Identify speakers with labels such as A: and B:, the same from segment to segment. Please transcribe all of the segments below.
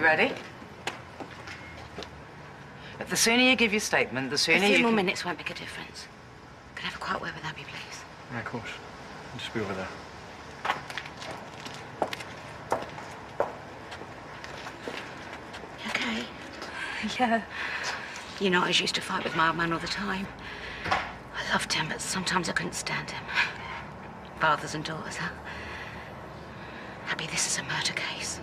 A: You ready? The sooner you give your statement, the sooner
B: A
A: sooner
B: few
A: you
B: more
A: can-
B: minutes won't make a difference. Can I have a quiet word with Abi, please?
C: Yeah, of course. I'll just be over there.
B: You okay?
D: Yeah.
B: You know, I used to fight with my old man all the time. I loved him, but sometimes I couldn't stand him. Fathers and daughters, huh? Abi, this is a murder case.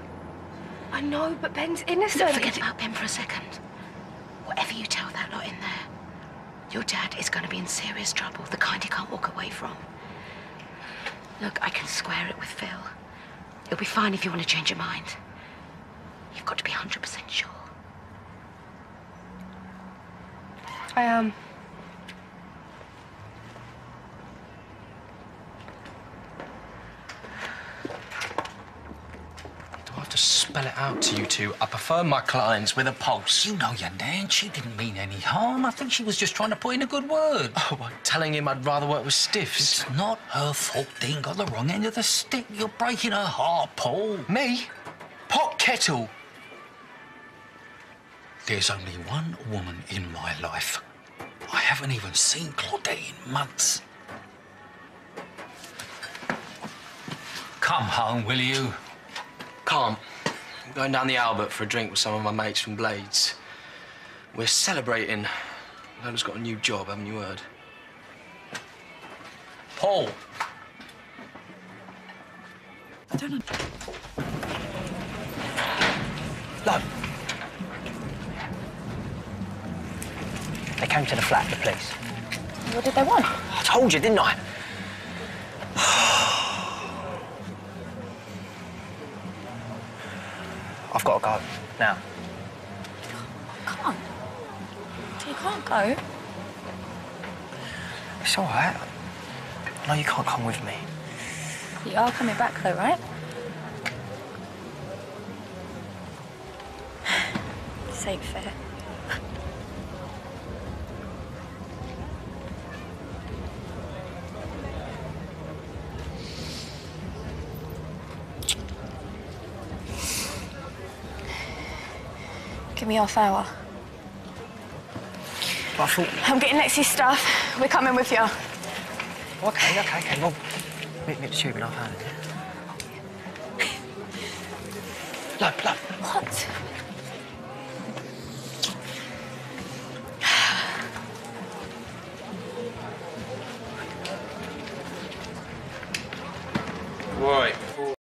D: I know, but Ben's innocent.
B: Look, forget about Ben for a second. Whatever you tell that lot in there, your dad is going to be in serious trouble, the kind he can't walk away from. Look, I can square it with Phil. It'll be fine if you want to change your mind. You've got to be 100% sure.
D: I am.
E: Do to spell it out to you two? I prefer my clients with a pulse.
F: You know your Nan. She didn't mean any harm. I think she was just trying to put in a good word.
E: Oh, by telling him I'd rather work with stiffs.
F: It's not her fault. Dean got the wrong end of the stick. You're breaking her heart, Paul.
E: Me? Pot kettle.
F: There's only one woman in my life. I haven't even seen Claudette in months. Come home, will you?
E: Can't. I'm going down the Albert for a drink with some of my mates from Blades. We're celebrating. Lola's got a new job, haven't you heard?
F: Paul. I don't know.
G: No. They came to the flat, the police.
D: What did they want?
G: I told you, didn't I? I've got to go. Now.
D: Come on. You can't go.
G: It's all right. No, you can't come with me.
D: You are coming back though, right? This ain't fair. Give me half hour.
G: But I thought...
D: I'm getting Lexi's stuff. We're coming with you.
G: Okay, okay, okay. Well, meet me at the tube in half an hour, yeah? Look, look.
D: What?
E: Right.